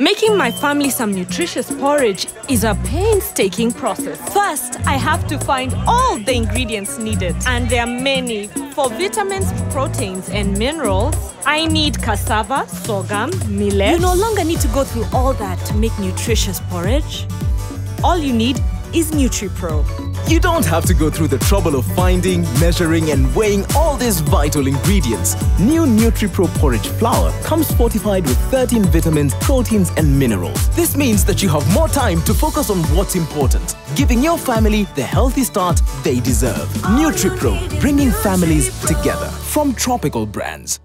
Making my family some nutritious porridge is a painstaking process. First, I have to find all the ingredients needed, and there are many. For vitamins, proteins, and minerals, I need cassava, sorghum, millet. You no longer need to go through all that to make nutritious porridge. All you need is NutriPro. You don't have to go through the trouble of finding, measuring, and weighing all these vital ingredients. New NutriPro porridge flour comes fortified with 13 vitamins, proteins, and minerals. This means that you have more time to focus on what's important, giving your family the healthy start they deserve. NutriPro, bringing families together from Tropikal brands.